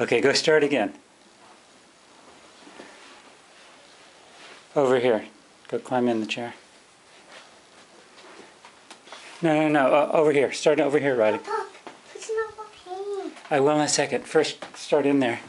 Okay, go start again. Over here. Go climb in the chair. No, no, no. Uh, over here. Start over here, Riley. It's not okay. I will in a second. First, start in there.